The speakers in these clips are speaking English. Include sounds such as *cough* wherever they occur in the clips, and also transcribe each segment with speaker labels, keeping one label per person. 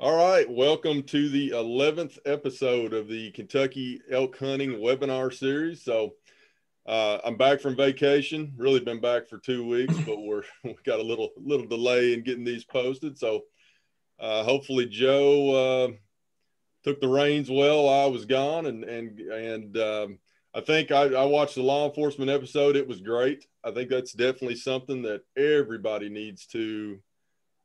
Speaker 1: All right, welcome to the 11th episode of the Kentucky Elk Hunting webinar series. So, uh, I'm back from vacation. Really been back for two weeks, *laughs* but we're *laughs* we got a little little delay in getting these posted. So, uh, hopefully, Joe uh, took the reins well while I was gone, and and and um, I think I, I watched the law enforcement episode. It was great. I think that's definitely something that everybody needs to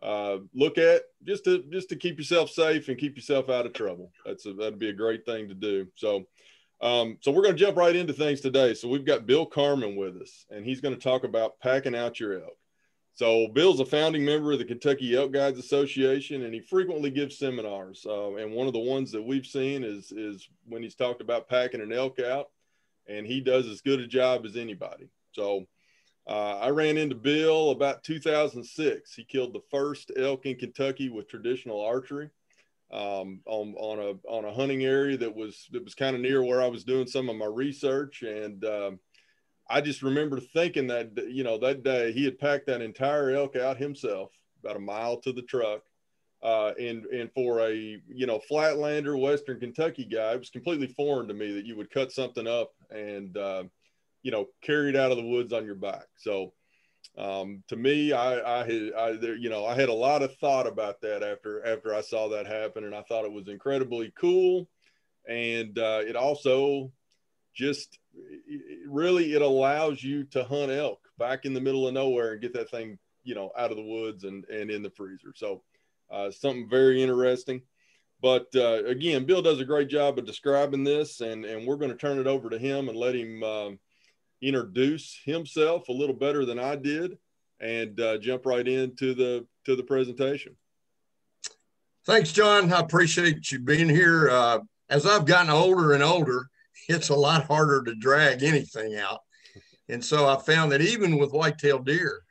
Speaker 1: uh, look at just to just to keep yourself safe and keep yourself out of trouble. That's a, that'd be a great thing to do. So, um, so we're going to jump right into things today. So we've got Bill Carmen with us, and he's going to talk about packing out your elk. So Bill's a founding member of the Kentucky Elk Guides Association, and he frequently gives seminars. Uh, and one of the ones that we've seen is is when he's talked about packing an elk out, and he does as good a job as anybody. So uh, I ran into Bill about 2006. He killed the first elk in Kentucky with traditional archery um, on, on a on a hunting area that was that was kind of near where I was doing some of my research, and um, I just remember thinking that you know that day he had packed that entire elk out himself, about a mile to the truck, uh, and and for a you know flatlander Western Kentucky guy, it was completely foreign to me that you would cut something up and uh, you know, carried out of the woods on your back. So um, to me, I, I I, there, you know, I had a lot of thought about that after, after I saw that happen. And I thought it was incredibly cool. And uh, it also just really, it allows you to hunt elk back in the middle of nowhere and get that thing, you know, out of the woods and, and in the freezer. So uh, something very interesting. But uh, again, Bill does a great job of describing this, and, and we're going to turn it over to him and let him um, introduce himself a little better than I did and uh, jump right into the to the presentation.
Speaker 2: Thanks, John. I appreciate you being here. Uh, as I've gotten older and older, it's a lot harder to drag anything out. And so I found that even with whitetail deer,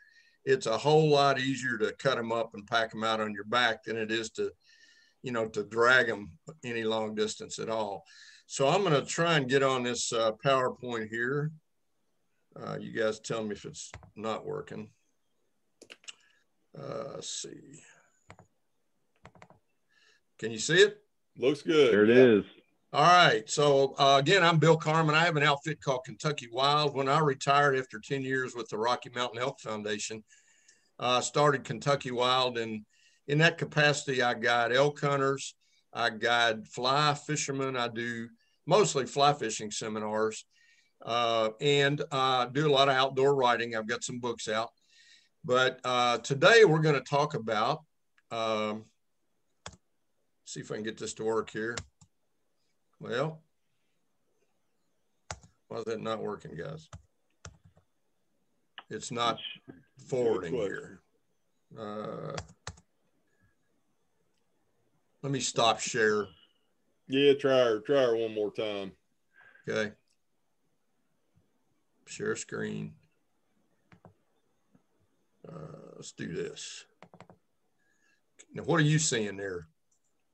Speaker 2: it's a whole lot easier to cut them up and pack them out on your back than it is to, you know, to drag them any long distance at all. So I'm going to try and get on this uh, PowerPoint here. Uh, you guys tell me if it's not working. Uh, let's see. Can you see it?
Speaker 1: Looks good.
Speaker 3: There it yeah. is.
Speaker 2: All right. So uh, again, I'm Bill Carmen. I have an outfit called Kentucky Wild. When I retired after 10 years with the Rocky Mountain Elk Foundation, I uh, started Kentucky Wild. And in that capacity, I guide elk hunters. I guide fly fishermen. I do mostly fly fishing seminars uh, and uh, do a lot of outdoor writing. I've got some books out. But uh, today we're going to talk about, um, see if I can get this to work here. Well, why is that not working, guys? It's not forwarding here. Uh, let me stop share.
Speaker 1: Yeah, try her. Try her one more time.
Speaker 2: Okay share screen. Uh, let's do this. Now, what are you seeing there?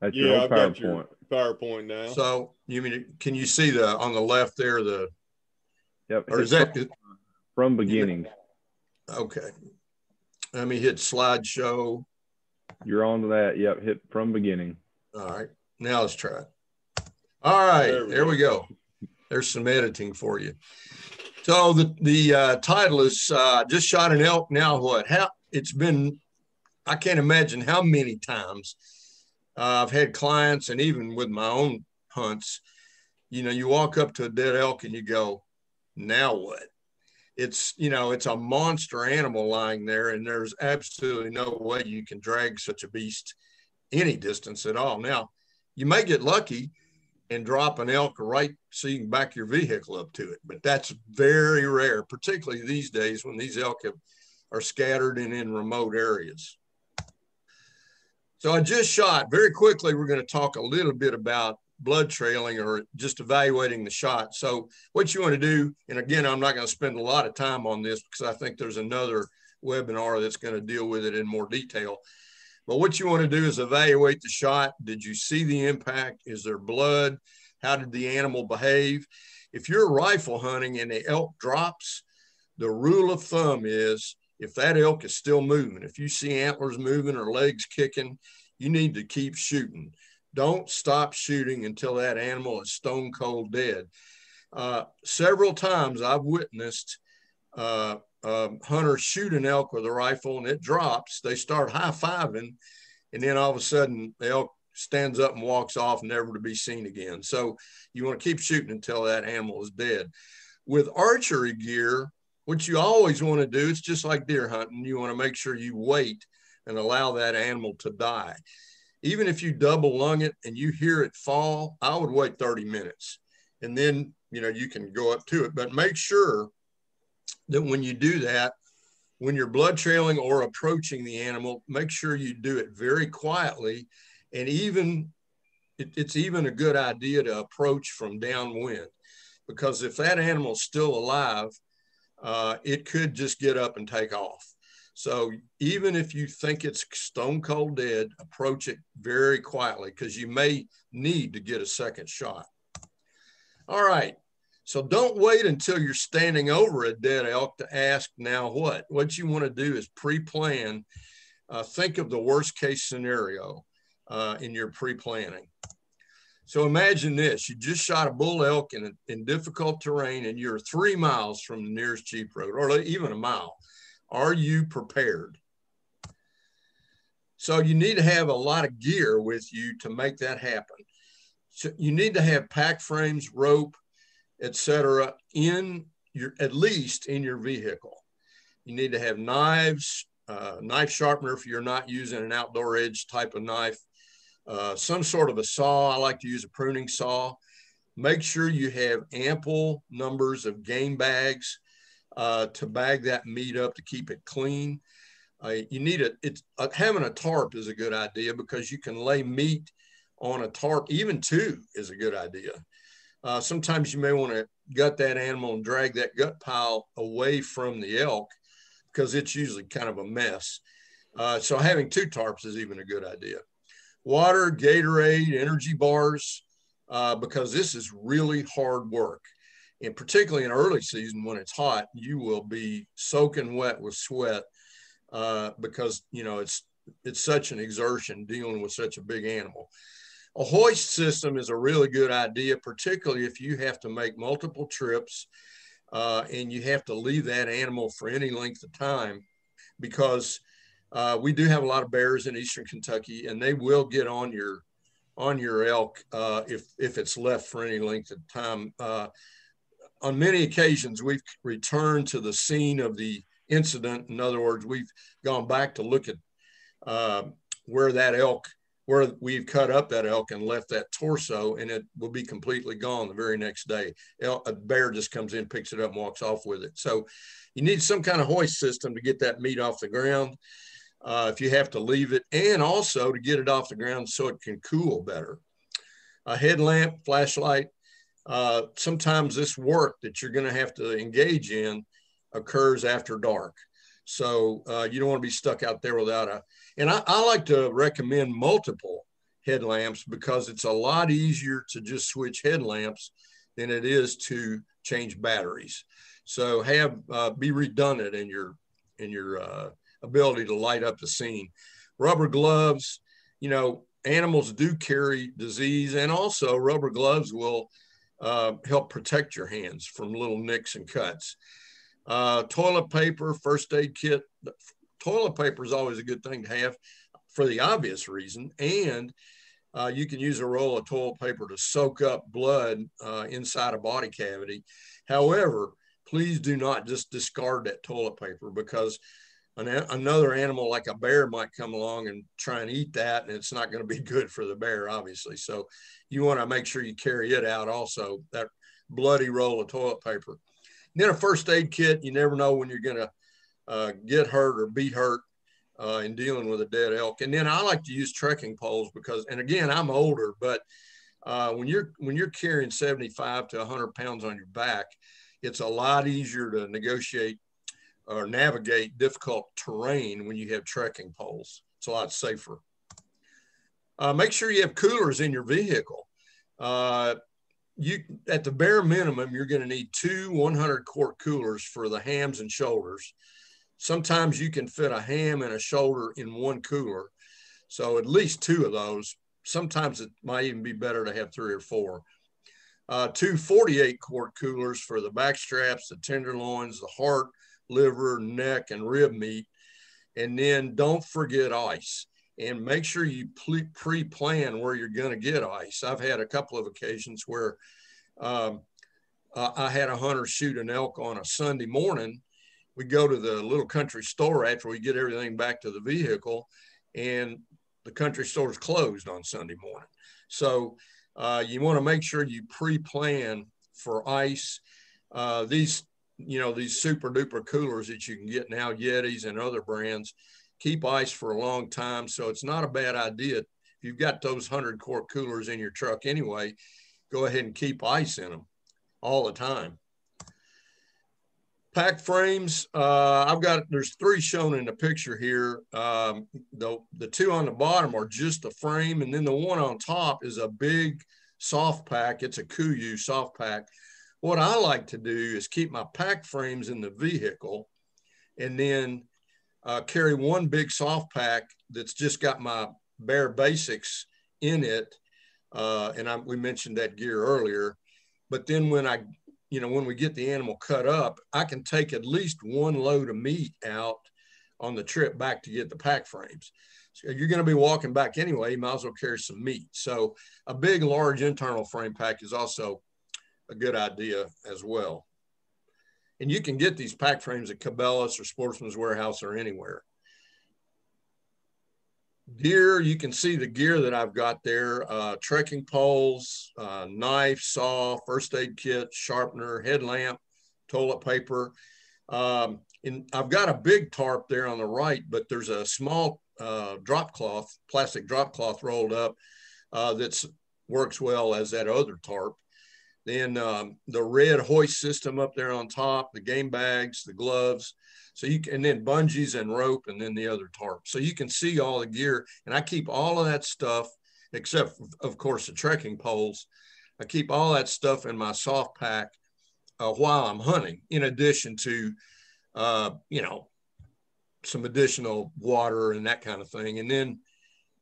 Speaker 1: That's yeah, your I've PowerPoint. Got your PowerPoint now.
Speaker 2: So you mean can you see the on the left there the?
Speaker 3: Yep. Or is that from beginning?
Speaker 2: Okay. Let me hit slideshow.
Speaker 3: You're on to that. Yep. Hit from beginning.
Speaker 2: All right. Now let's try it. All right. There we, there go. we go. There's some editing for you. So the the uh, title is uh, just shot an elk. Now what? How it's been? I can't imagine how many times uh, I've had clients, and even with my own hunts, you know, you walk up to a dead elk and you go, "Now what?" It's you know, it's a monster animal lying there, and there's absolutely no way you can drag such a beast any distance at all. Now, you may get lucky and drop an elk right so you can back your vehicle up to it. But that's very rare, particularly these days when these elk have, are scattered and in remote areas. So I just shot very quickly. We're going to talk a little bit about blood trailing or just evaluating the shot. So what you want to do, and again, I'm not going to spend a lot of time on this because I think there's another webinar that's going to deal with it in more detail. But what you want to do is evaluate the shot. Did you see the impact? Is there blood? How did the animal behave? If you're rifle hunting and the elk drops, the rule of thumb is if that elk is still moving, if you see antlers moving or legs kicking, you need to keep shooting. Don't stop shooting until that animal is stone cold dead. Uh, several times I've witnessed uh, uh, hunters shoot an elk with a rifle and it drops. They start high fiving, and then all of a sudden the elk stands up and walks off, never to be seen again. So you want to keep shooting until that animal is dead. With archery gear, what you always want to do, it's just like deer hunting. You want to make sure you wait and allow that animal to die. Even if you double lung it and you hear it fall, I would wait 30 minutes and then, you know, you can go up to it, but make sure that when you do that, when you're blood trailing or approaching the animal, make sure you do it very quietly. And even it, it's even a good idea to approach from downwind because if that animal's still alive, uh, it could just get up and take off. So even if you think it's stone cold dead, approach it very quietly because you may need to get a second shot. All right. So don't wait until you're standing over a dead elk to ask now what. What you want to do is pre-plan. Uh, think of the worst case scenario uh, in your pre-planning. So imagine this, you just shot a bull elk in, in difficult terrain and you're three miles from the nearest Jeep road or even a mile. Are you prepared? So you need to have a lot of gear with you to make that happen. So you need to have pack frames, rope, etc. in your, at least in your vehicle. You need to have knives, uh, knife sharpener if you're not using an outdoor edge type of knife, uh, some sort of a saw. I like to use a pruning saw. Make sure you have ample numbers of game bags uh, to bag that meat up to keep it clean. Uh, you need a, It's uh, having a tarp is a good idea because you can lay meat on a tarp. Even two is a good idea. Uh, sometimes you may want to gut that animal and drag that gut pile away from the elk because it's usually kind of a mess. Uh, so having two tarps is even a good idea water, Gatorade, energy bars, uh, because this is really hard work. And particularly in early season when it's hot, you will be soaking wet with sweat uh, because you know it's it's such an exertion dealing with such a big animal. A hoist system is a really good idea, particularly if you have to make multiple trips uh, and you have to leave that animal for any length of time because uh, we do have a lot of bears in eastern Kentucky, and they will get on your on your elk uh, if if it's left for any length of time. Uh, on many occasions, we've returned to the scene of the incident. In other words, we've gone back to look at uh, where that elk, where we've cut up that elk and left that torso, and it will be completely gone the very next day. A bear just comes in, picks it up, and walks off with it. So, you need some kind of hoist system to get that meat off the ground uh, if you have to leave it, and also to get it off the ground so it can cool better. A headlamp, flashlight, uh, sometimes this work that you're going to have to engage in occurs after dark. So uh, you don't want to be stuck out there without a, and I, I like to recommend multiple headlamps because it's a lot easier to just switch headlamps than it is to change batteries. So have, uh, be redundant in your, in your uh, ability to light up the scene. Rubber gloves, you know, animals do carry disease, and also rubber gloves will uh, help protect your hands from little nicks and cuts. Uh, toilet paper, first aid kit. Toilet paper is always a good thing to have for the obvious reason. And uh, you can use a roll of toilet paper to soak up blood uh, inside a body cavity. However, please do not just discard that toilet paper because an, another animal like a bear might come along and try and eat that and it's not going to be *laughs* good for the bear obviously so you want to make sure you carry it out also that bloody roll of toilet paper and then a first aid kit you never know when you're going to uh, get hurt or be hurt uh, in dealing with a dead elk and then i like to use trekking poles because and again i'm older but uh, when you're when you're carrying 75 to 100 pounds on your back it's a lot easier to negotiate or navigate difficult terrain when you have trekking poles. It's a lot safer. Uh, make sure you have coolers in your vehicle. Uh, you at the bare minimum, you're going to need two 100 quart coolers for the hams and shoulders. Sometimes you can fit a ham and a shoulder in one cooler. So at least two of those. Sometimes it might even be better to have three or four. Uh, two 48 quart coolers for the back straps, the tenderloins, the heart, liver, neck, and rib meat. And then don't forget ice and make sure you pre plan where you're going to get ice. I've had a couple of occasions where um, I had a hunter shoot an elk on a Sunday morning. We go to the little country store after we get everything back to the vehicle, and the country store is closed on Sunday morning. So uh, you want to make sure you pre-plan for ice. Uh, these, you know, these super duper coolers that you can get now, Yetis and other brands, keep ice for a long time. So it's not a bad idea. If you've got those 100 quart coolers in your truck anyway, go ahead and keep ice in them all the time. Pack frames, uh, I've got, there's three shown in the picture here. Um, the, the two on the bottom are just a frame. And then the one on top is a big soft pack. It's a Kuiu soft pack. What I like to do is keep my pack frames in the vehicle and then uh, carry one big soft pack that's just got my bare basics in it. Uh, and I, we mentioned that gear earlier. But then when I, you know, when we get the animal cut up, I can take at least one load of meat out on the trip back to get the pack frames. So you're going to be walking back anyway. You might as well carry some meat. So a big, large internal frame pack is also a good idea as well. And you can get these pack frames at Cabela's or Sportsman's Warehouse or anywhere. Gear, you can see the gear that I've got there, uh, trekking poles, uh, knife, saw, first aid kit, sharpener, headlamp, toilet paper. Um, and I've got a big tarp there on the right, but there's a small uh, drop cloth, plastic drop cloth rolled up uh, that works well as that other tarp. Then um, the red hoist system up there on top, the game bags, the gloves. So you can, and then bungees and rope, and then the other tarp. So you can see all the gear. And I keep all of that stuff, except of course the trekking poles. I keep all that stuff in my soft pack uh, while I'm hunting, in addition to, uh, you know, some additional water and that kind of thing. And then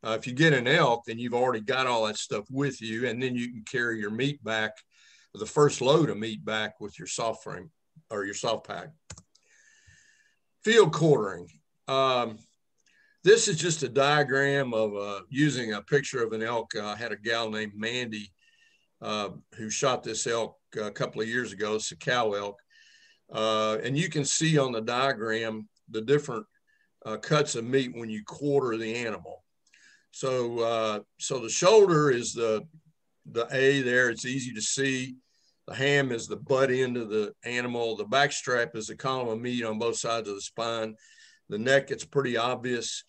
Speaker 2: uh, if you get an elk, then you've already got all that stuff with you, and then you can carry your meat back the first load of meat back with your soft frame or your soft pack. Field quartering. Um, this is just a diagram of uh, using a picture of an elk. I had a gal named Mandy uh, who shot this elk a couple of years ago. It's a cow elk. Uh, and you can see on the diagram the different uh, cuts of meat when you quarter the animal. So, uh, so the shoulder is the the A there. It's easy to see. The ham is the butt end of the animal. The back strap is the column of meat on both sides of the spine. The neck, it's pretty obvious.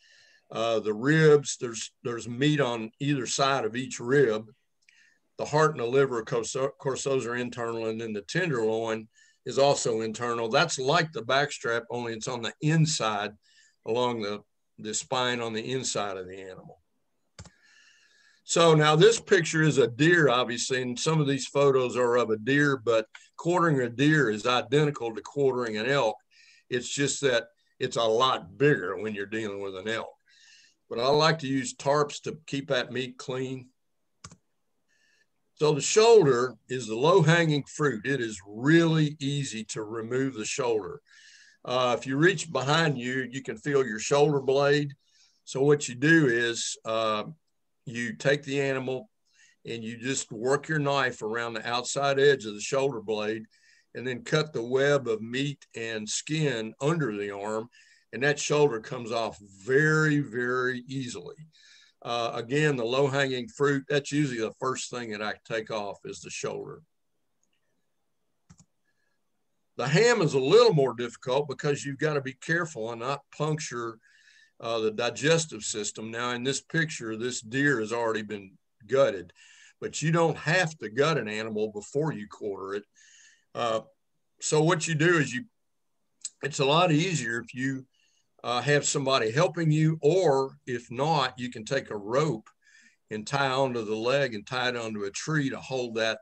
Speaker 2: Uh, the ribs, there's there's meat on either side of each rib. The heart and the liver, of course, those are internal, and then the tenderloin is also internal. That's like the back strap, only it's on the inside along the, the spine on the inside of the animal. So now this picture is a deer, obviously, and some of these photos are of a deer, but quartering a deer is identical to quartering an elk. It's just that it's a lot bigger when you're dealing with an elk. But I like to use tarps to keep that meat clean. So the shoulder is the low hanging fruit. It is really easy to remove the shoulder. Uh, if you reach behind you, you can feel your shoulder blade. So what you do is uh, you take the animal and you just work your knife around the outside edge of the shoulder blade and then cut the web of meat and skin under the arm and that shoulder comes off very very easily. Uh, again the low hanging fruit that's usually the first thing that i take off is the shoulder. The ham is a little more difficult because you've got to be careful and not puncture uh, the digestive system. Now, in this picture, this deer has already been gutted, but you don't have to gut an animal before you quarter it. Uh, so, what you do is you, it's a lot easier if you uh, have somebody helping you, or if not, you can take a rope and tie onto the leg and tie it onto a tree to hold that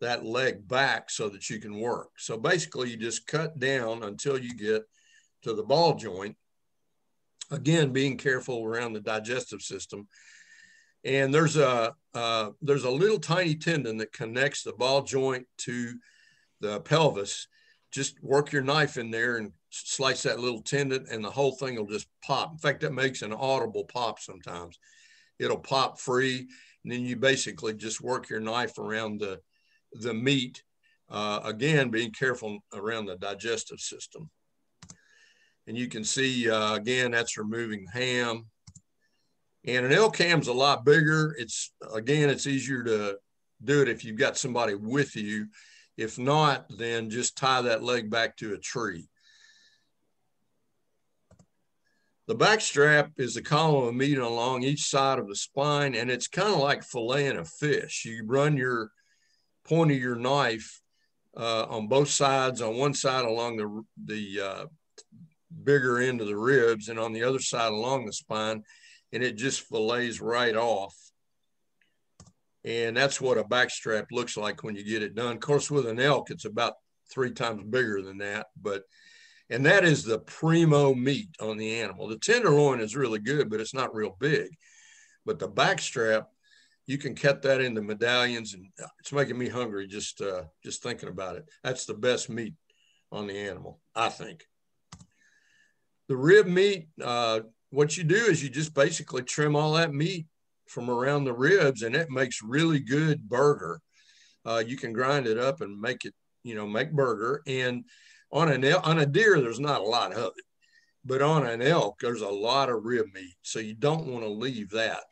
Speaker 2: that leg back so that you can work. So basically you just cut down until you get to the ball joint Again, being careful around the digestive system. And there's a uh, there's a little tiny tendon that connects the ball joint to the pelvis. Just work your knife in there and slice that little tendon, and the whole thing will just pop. In fact, that makes an audible pop sometimes. It'll pop free, and then you basically just work your knife around the the meat. Uh, again, being careful around the digestive system. And you can see, uh, again, that's removing ham. And an elk ham's a lot bigger. It's, again, it's easier to do it if you've got somebody with you. If not, then just tie that leg back to a tree. The back strap is a column of meat along each side of the spine, and it's kind of like filleting a fish. You run your point of your knife uh, on both sides, on one side along the, the uh, bigger end of the ribs and on the other side along the spine, and it just fillets right off. And that's what a backstrap looks like when you get it done. Of course, with an elk, it's about three times bigger than that, but and that is the primo meat on the animal. The tenderloin is really good, but it's not real big. But the backstrap, you can cut that into medallions, and it's making me hungry just uh, just thinking about it. That's the best meat on the animal, I think. The rib meat, uh, what you do is you just basically trim all that meat from around the ribs, and it makes really good burger. Uh, you can grind it up and make it, you know, make burger. And on an on a deer, there's not a lot of it, but on an elk, there's a lot of rib meat. So you don't want to leave that.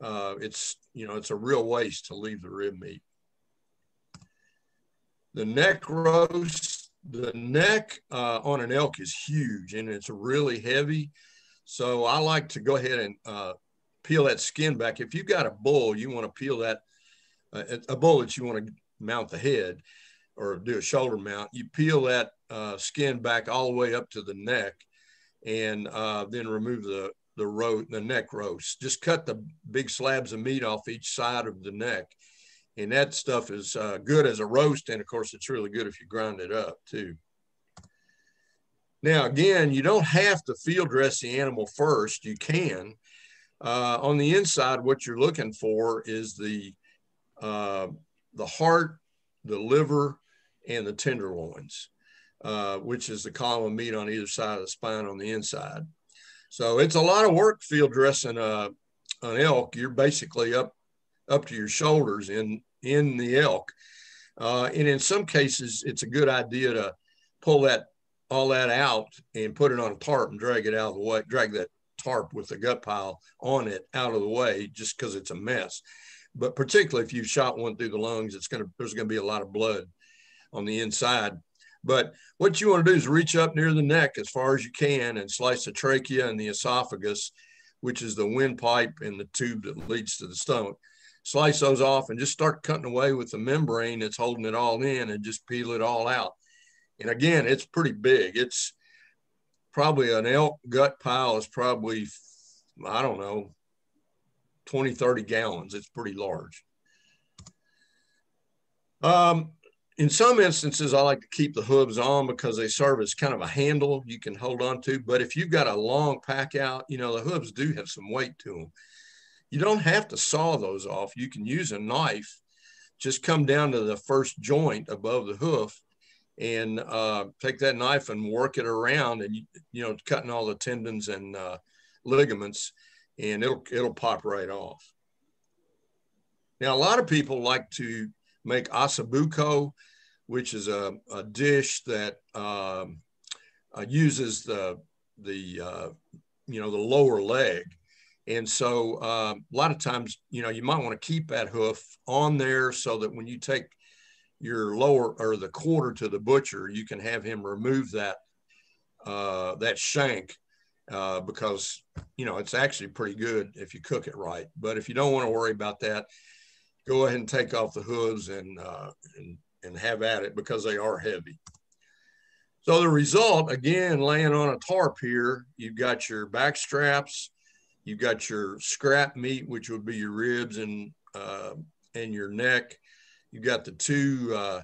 Speaker 2: Uh, it's you know, it's a real waste to leave the rib meat. The neck roast the neck uh, on an elk is huge and it's really heavy. So I like to go ahead and uh, peel that skin back. If you've got a bull, you want to peel that, uh, a bull that you want to mount the head or do a shoulder mount, you peel that uh, skin back all the way up to the neck and uh, then remove the, the, ro- the neck roast. Just cut the big slabs of meat off each side of the neck and that stuff is uh, good as a roast and of course it's really good if you grind it up too. Now again you don't have to field dress the animal first. You can. Uh, on the inside what you're looking for is the uh, the heart the liver and the tenderloins uh, which is the column of meat on either side of the spine on the inside. So it's a lot of work field dressing uh, an elk. You're basically up up to your shoulders in in the elk. Uh, and in some cases, it's a good idea to pull that all that out and put it on a tarp and drag it out of the way, drag that tarp with the gut pile on it out of the way just because it's a mess. But particularly if you've shot one through the lungs, it's gonna there's gonna be a lot of blood on the inside. But what you want to do is reach up near the neck as far as you can and slice the trachea and the esophagus, which is the windpipe and the tube that leads to the stomach slice those off and just start cutting away with the membrane that's holding it all in and just peel it all out. And again, it's pretty big. It's probably an elk gut pile is probably, I don't know, 20, 30 gallons. It's pretty large. Um, in some instances, I like to keep the hooves on because they serve as kind of a handle you can hold on to. But if you've got a long pack out, you know, the hooves do have some weight to them. You don't have to saw those off. You can use a knife, just come down to the first joint above the hoof and uh, take that knife and work it around and, you know, cutting all the tendons and uh, ligaments and it'll, it'll pop right off. Now, a lot of people like to make ossobuco, which is a, a dish that um, uh, uses the, the uh, you know, the lower leg and so uh, a lot of times, you know, you might want to keep that hoof on there so that when you take your lower or the quarter to the butcher, you can have him remove that uh, that shank uh, because you know it's actually pretty good if you cook it right. But if you don't want to worry about that, go ahead and take off the hooves and uh, and and have at it because they are heavy. So the result, again, laying on a tarp here, you've got your back straps, You've got your scrap meat, which would be your ribs and uh, and your neck. You've got the two uh,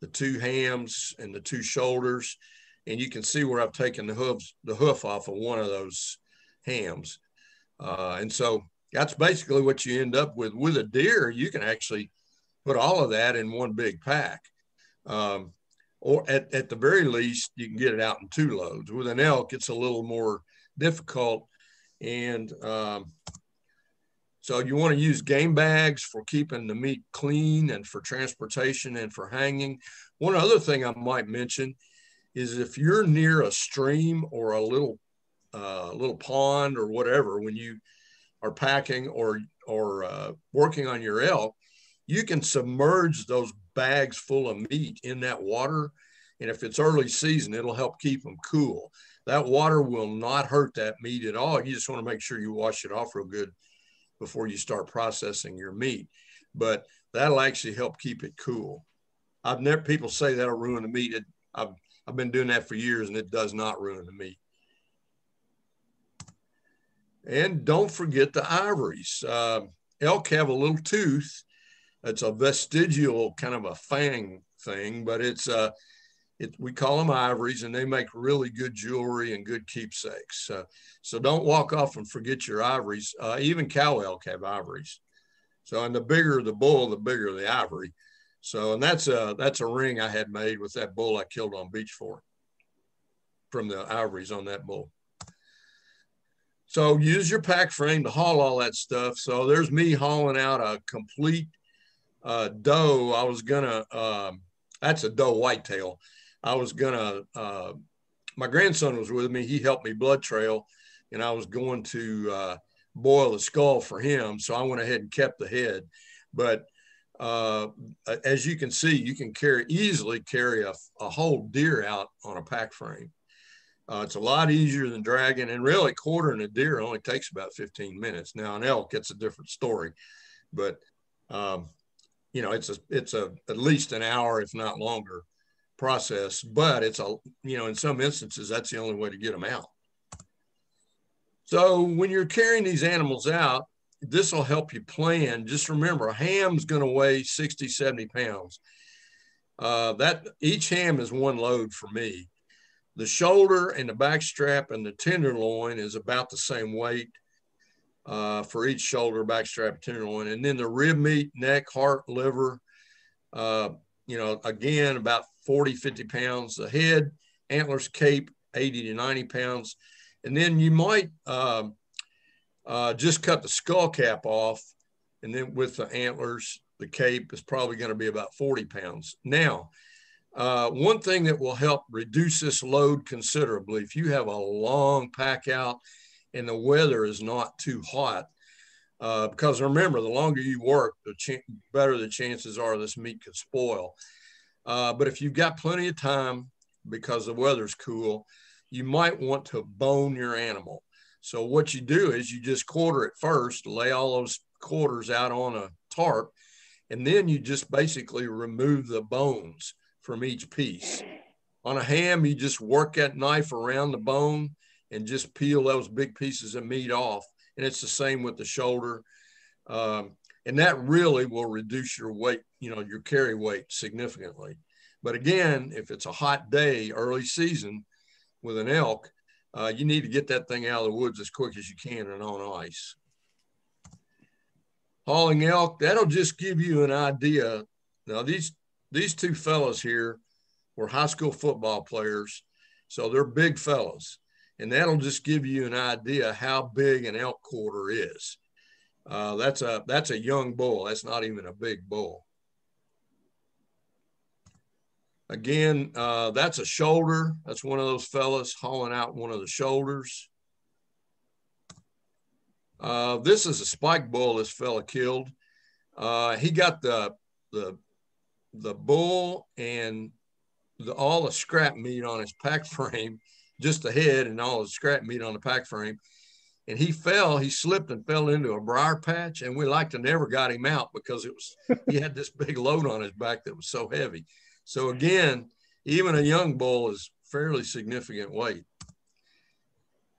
Speaker 2: the two hams and the two shoulders, and you can see where I've taken the hooves the hoof off of one of those hams. Uh, and so that's basically what you end up with. With a deer, you can actually put all of that in one big pack. Um, or at, at the very least, you can get it out in two loads. With an elk, it's a little more difficult. And um, so you want to use game bags for keeping the meat clean and for transportation and for hanging. One other thing I might mention is if you're near a stream or a little uh, little pond or whatever, when you are packing or or uh, working on your elk, you can submerge those bags full of meat in that water. And if it's early season, it'll help keep them cool. That water will not hurt that meat at all. You just want to make sure you wash it off real good before you start processing your meat. But that'll actually help keep it cool. I've never people say that'll ruin the meat. It, I've I've been doing that for years, and it does not ruin the meat. And don't forget the ivories. Uh, elk have a little tooth. It's a vestigial kind of a fang thing, but it's uh, it, we call them ivories, and they make really good jewelry and good keepsakes. Uh, so don't walk off and forget your ivories. Uh, even cow elk have ivories. So, and the bigger the bull, the bigger the ivory. So, and that's a that's a ring I had made with that bull I killed on Beech Fork from the ivories on that bull. So use your pack frame to haul all that stuff. So there's me hauling out a complete uh, doe. I was gonna, um, that's a doe whitetail. I was gonna, uh, my grandson was with me. He helped me blood trail, and I was going to uh, boil the skull for him. So I went ahead and kept the head. But uh, as you can see, you can carry easily carry a, a whole deer out on a pack frame. Uh, it's a lot easier than dragging, and really quartering a deer only takes about 15 minutes. Now an elk, it's a different story, but um, you know it's a it's a at least an hour, if not longer, process. But it's a you know in some instances that's the only way to get them out. So when you're carrying these animals out, this will help you plan. Just remember, a ham's going to weigh 60, 70 pounds. Uh, that each ham is one load for me. The shoulder and the back strap and the tenderloin is about the same weight uh, for each shoulder, back strap, tenderloin. And then the rib meat, neck, heart, liver, uh, you know, again, about 40, 50 pounds. The head, antlers, cape, 80 to 90 pounds. And then you might uh, uh, just cut the skull cap off. And then with the antlers, the cape is probably going to be about 40 pounds. Now, uh, one thing that will help reduce this load considerably, if you have a long pack out and the weather is not too hot, uh, because remember, the longer you work, the better the chances are this meat could spoil. Uh, but if you've got plenty of time because the weather's cool, you might want to bone your animal. So what you do is you just quarter it first, lay all those quarters out on a tarp, and then you just basically remove the bones from each piece. On a ham, you just work that knife around the bone and just peel those big pieces of meat off. And it's the same with the shoulder. Um, and that really will reduce your weight, you know, your carry weight significantly. But again, if it's a hot day, early season with an elk, uh, you need to get that thing out of the woods as quick as you can and on ice. Hauling elk, that'll just give you an idea. Now, these these two fellows here were high school football players, so they're big fellows, and that'll just give you an idea how big an elk quarter is. Uh, that's a that's a young bull. That's not even a big bull. Again, uh, that's a shoulder. That's one of those fellas hauling out one of the shoulders. Uh, this is a spike bull this fella killed. Uh, he got the the the bull and the, all the scrap meat on his pack *laughs* frame, just the head and all the scrap meat on the pack frame. And he fell, he slipped and fell into a briar patch. And we like to never got him out because it was, he had this big load on his back that was so heavy. So again, even a young bull is fairly significant weight.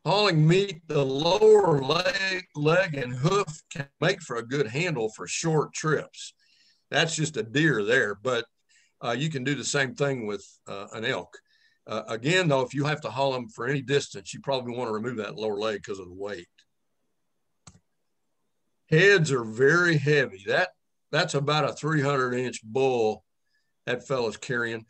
Speaker 2: Hauling meat, the lower leg, leg and hoof can make for a good handle for short trips that's just a deer there. But uh, you can do the same thing with uh, an elk. Uh, again, though, if you have to haul them for any distance, you probably want to remove that lower leg because of the weight. Heads are very heavy. That that's about a 300 inch bull that fella's carrying.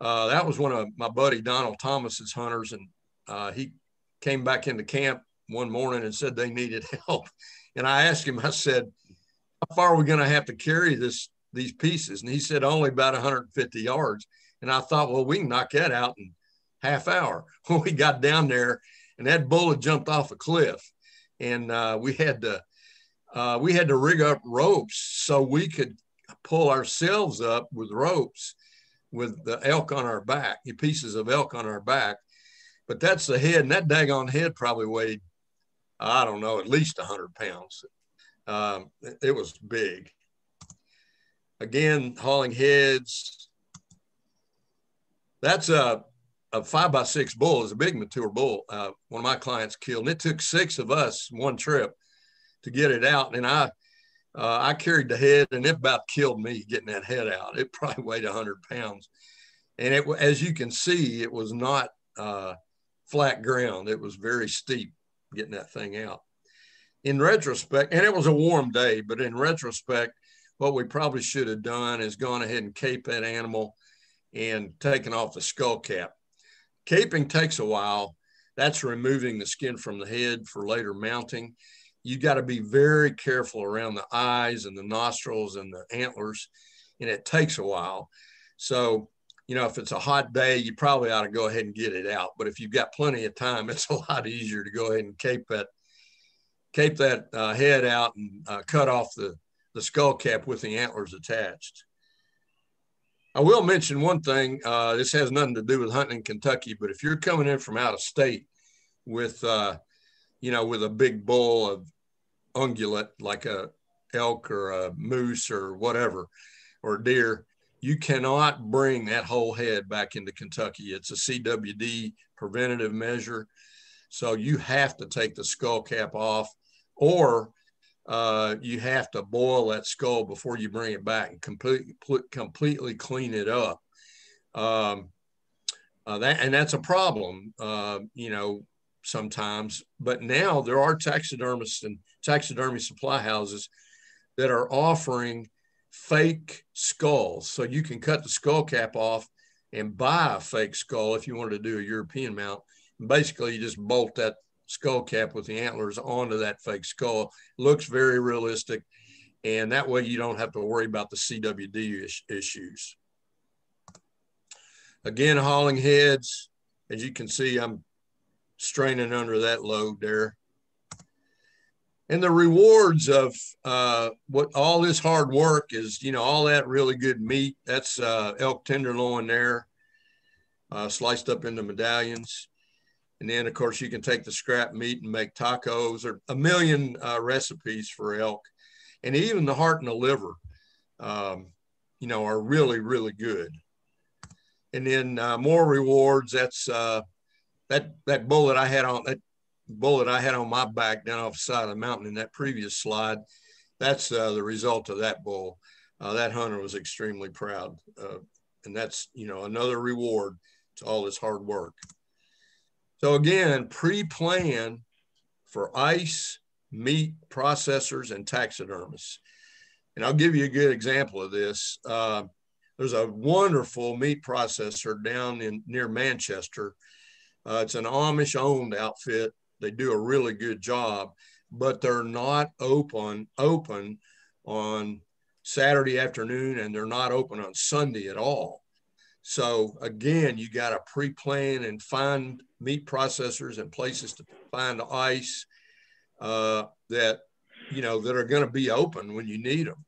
Speaker 2: Uh, that was one of my buddy Donald Thomas's hunters, and uh, he came back into camp one morning and said they needed *laughs* help. And I asked him, I said, "How far are we going to have to carry this these pieces?" And he said, "Only about 150 yards." And I thought, well, we can knock that out in half hour. *laughs* When we got down there, and that bullet jumped off a cliff, and uh, we had to uh, we had to rig up ropes so we could pull ourselves up with ropes with the elk on our back, pieces of elk on our back. But that's the head, and that daggone head probably weighed, I don't know, at least 100 pounds. Um, it was big. Again, hauling heads. That's a, a five by six bull, is a big mature bull. Uh, one of my clients killed, and it took six of us one trip to get it out. And I, uh, I carried the head, and it about killed me getting that head out. It probably *laughs* weighed 100 pounds, and it, as you can see, it was not uh, flat ground. It was very steep getting that thing out. In retrospect, and it was a warm day, but in retrospect, what we probably should have done is gone ahead and cape that animal and taken off the skull cap. Caping takes a while. That's removing the skin from the head for later mounting you got to be very careful around the eyes and the nostrils and the antlers, and it takes a while. So, you know, if it's a hot day, you probably ought to go ahead and get it out. But if you've got plenty of time, *laughs* it's a lot easier to go ahead and cape that cape that uh, head out and uh, cut off the the skull cap with the antlers attached. I will mention one thing. Uh, this has nothing to do with hunting in Kentucky, but if you're coming in from out of state with, uh, you know, with a big bull of ungulate like a elk or a moose or whatever or deer you cannot bring that whole head back into kentucky. It's a cwd preventative measure. So you have to take the skull cap off or uh, you have to boil that skull before you bring it back and complete, completely clean it up. Um, uh, that, and that's a problem uh, you know sometimes. But now there are taxidermists and taxidermy supply houses that are offering fake skulls. So you can cut the skull cap off and buy a fake skull if you wanted to do a European mount. And basically, you just bolt that skull cap with the antlers onto that fake skull. Looks very realistic. And that way you don't have to worry about the CWD is- issues. Again, hauling heads. As you can see, I'm straining under that load there. And the rewards of uh, what all this hard work is, you know, all that really good meat. That's uh, elk tenderloin there, uh, sliced up into medallions. And then, of course, you can take the scrap meat and make tacos or a million uh, recipes for elk. And even the heart and the liver, um, you know, are really, really good. And then uh, more rewards. That's uh, that that bullet I had on that bullet I had on my back down off the side of the mountain in that previous slide, that's uh, the result of that bull. Uh, that hunter was extremely proud, uh, and that's you know another reward to all this hard work. So again, pre-plan for ice, meat processors, and taxidermists. And I'll give you a good example of this. Uh, there's a wonderful meat processor down in near Manchester uh, it's an Amish owned outfit. They do a really good job, but they're not open open on Saturday afternoon and they're not open on Sunday at all. So again, you got to pre-plan and find meat processors and places to find ice uh, that you know that are going to be open when you need them.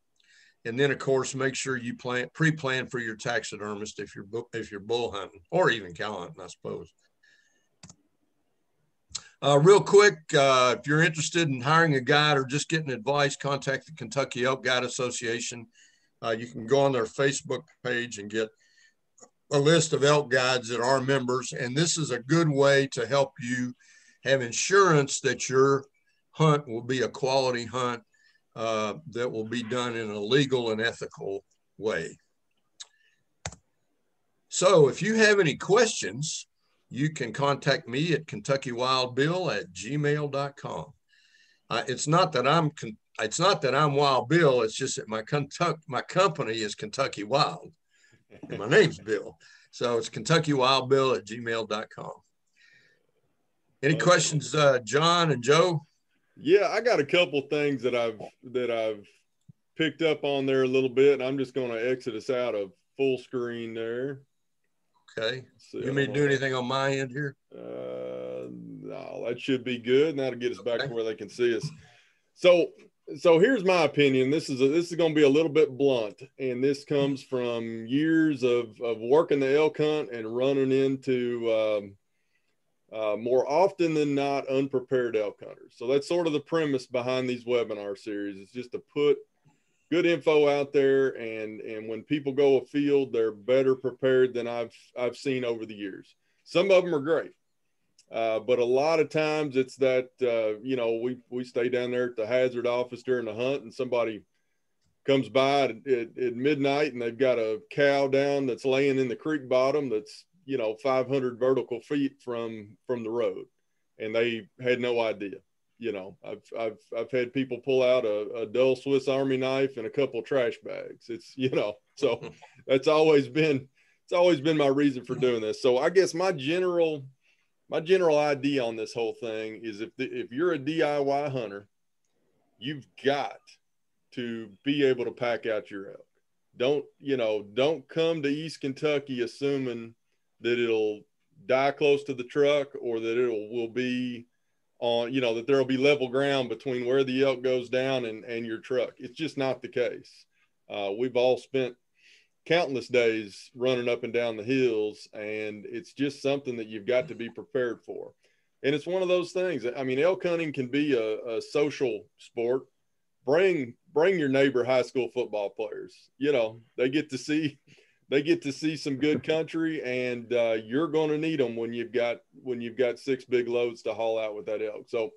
Speaker 2: And then, of course, make sure you plan pre-plan for your taxidermist if you're if you're bull hunting or even cow hunting, I suppose. Uh, real quick, uh, if you're interested in hiring a guide or just getting advice, contact the Kentucky Elk Guide Association. Uh, you can go on their Facebook page and get a list of elk guides that are members. And this is a good way to help you have insurance that your hunt will be a quality hunt uh, that will be done in a legal and ethical way. So if you have any questions, you can contact me at KentuckyWildBill at gmail.com. Uh, it's not that I'm con- it's not that I'm Wild Bill. It's just that my Kentucky my company is Kentucky Wild, and my name's Bill. So it's Kentucky Wild Bill at gmail.com. Any questions, uh, John and Joe?
Speaker 1: Yeah, I got a couple things that I've that I've picked up on there a little bit, and I'm just going to exit us out of full screen there.
Speaker 2: Okay. You mean do anything on my end here?
Speaker 1: Uh, no, that should be good, and that'll get us back to where they can see us. So, so here's my opinion. This is a, this is going to be a little bit blunt, and this comes from years of of working the elk hunt and running into um, uh, more often than not unprepared elk hunters. So that's sort of the premise behind these webinar series. Is just to put good info out there, and and when people go afield, they're better prepared than I've I've seen over the years. Some of them are great. Uh, but a lot of times it's that uh, you know we we stay down there at the Hazard office during the hunt and somebody comes by at, at, at, midnight and they've got a cow down that's laying in the creek bottom that's you know 500 vertical feet from from the road and they had no idea you know i've i've, I've had people pull out a, a dull swiss army knife and a couple trash bags it's *laughs* you know so *laughs* that's always been it's always been my reason for doing this so i guess my general my general idea on this whole thing is if the, if you're a DIY hunter, you've got to be able to pack out your elk. Don't you know? Don't come to East Kentucky assuming that it'll die close to the truck or that it will be on you know that there will be level ground between where the elk goes down and and your truck. It's just not the case. Uh, we've all spent countless days running up and down the hills and it's just something that you've got to be prepared for and it's one of those things i mean elk hunting can be a, a social sport bring bring your neighbor high school football players you know they get to see they get to see some good country and uh, you're going to need them when you've got when you've got six big loads to haul out with that elk. So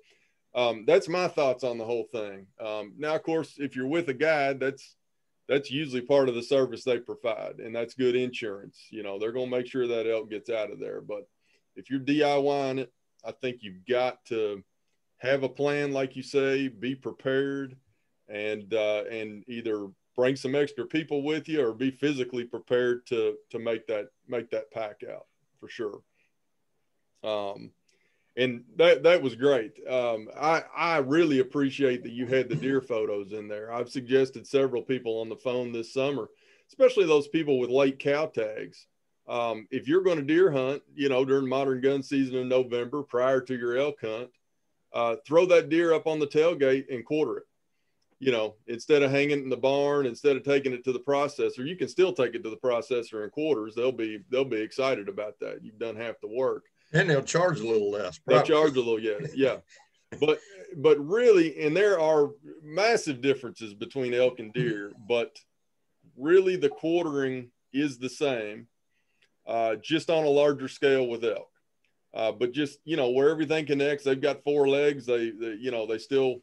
Speaker 1: um, that's my thoughts on the whole thing. Um, now of course if you're with a guide that's that's usually part of the service they provide and that's good insurance. You know they're going to make sure that elk gets out of there. But if you're diying it i think you've got to have a plan like you say be prepared and uh, and either bring some extra people with you or be physically prepared to to make that make that pack out for sure um and that that was great. Um, I I really appreciate that you had the deer photos in there. I've suggested several people on the phone this summer, especially those people with late cow tags. Um, if you're going to deer hunt, you know during modern gun season in November, prior to your elk hunt, uh, throw that deer up on the tailgate and quarter it. You know, instead of hanging in the barn, instead of taking it to the processor, you can still take it to the processor in quarters. They'll be they'll be excited about that. You've done half the work
Speaker 2: and they'll charge a little less.
Speaker 1: Probably. They'll charge a little, yeah, yeah. but but really, and there are massive differences between elk and deer, but really the quartering is the same, uh, just on a larger scale with elk. Uh, but just you know where everything connects, they've got four legs. They, they you know they still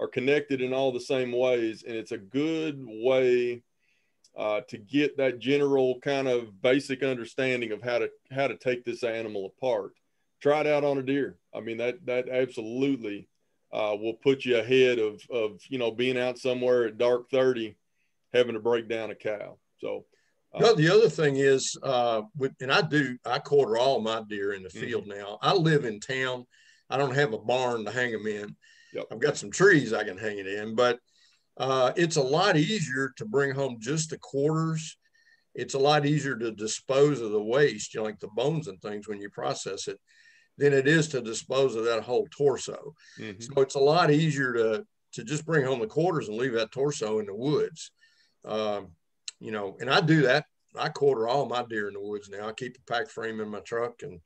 Speaker 1: are connected in all the same ways, and it's a good way uh, to get that general kind of basic understanding of how to how to take this animal apart. Try it out on a deer. I mean that that absolutely uh, will put you ahead of of you know being out somewhere at dark thirty, having to break down a cow. So.
Speaker 2: Uh, no, the other thing is, uh, with, and I do, I quarter all my deer in the mm-hmm. field mm-hmm. now. I live in town. I don't have a barn to hang them in. Yep. I've got some trees I can hang it in, but uh, it's a lot easier to bring home just the quarters. It's a lot easier to dispose of the waste, you know, like the bones and things when you process it, than it is to dispose of that whole torso. Mm-hmm. So it's a lot easier to to just bring home the quarters and leave that torso in the woods. Um, you know, and I do that. I quarter all my deer in the woods now. I keep a pack frame in my truck, and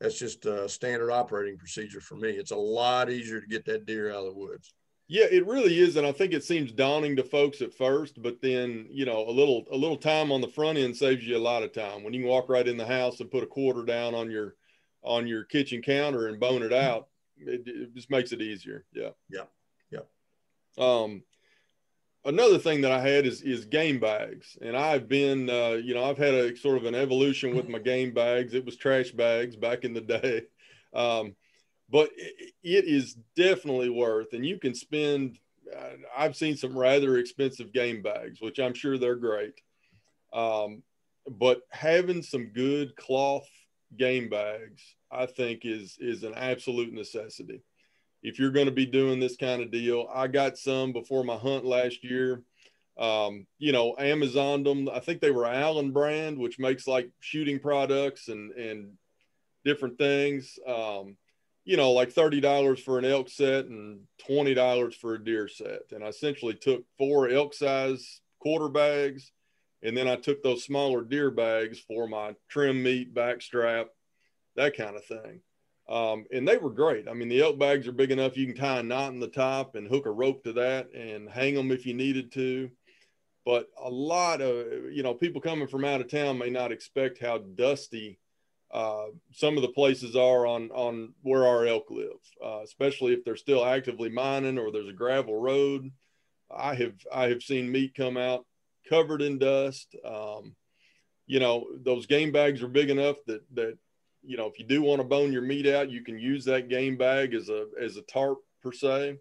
Speaker 2: that's just a standard operating procedure for me. It's a lot easier to get that deer out of the woods.
Speaker 1: Yeah, it really is, and I think it seems daunting to folks at first, but then you know a little a little time on the front end saves you a lot of time. When you can walk right in the house and put a quarter down on your on your kitchen counter and bone it out, it, it just makes it easier. Yeah,
Speaker 2: yeah, yeah.
Speaker 1: Um, another thing that I had is is game bags, and I've been, uh, you know, I've had a sort of an evolution with my game bags. It was trash bags back in the day, *laughs* um, but it, it is definitely worth. And you can spend. Uh, I've seen some rather expensive game bags, which I'm sure they're great. Um, but having some good cloth game bags, I think, is is an absolute necessity if you're going to be doing this kind of deal. I got some before my hunt last year. Um, you know, Amazon them. I think they were Allen brand, which makes like shooting products and and different things. Um, you know, like thirty dollars for an elk set and twenty dollars for a deer set. And I essentially took four elk size quarter bags, and then I took those smaller deer bags for my trim meat, backstrap, that kind of thing. Um, and they were great. I mean, the elk bags are big enough you can tie a knot in the top and hook a rope to that and hang them if you needed to. But a lot of, you know, people coming from out of town may not expect how dusty uh, some of the places are on, on where our elk live, uh, especially if they're still actively mining or there's a gravel road. I have, I have seen meat come out covered in dust. Um, you know, those game bags are big enough that, that you know, if you do want to bone your meat out, you can use that game bag as a as a tarp per se,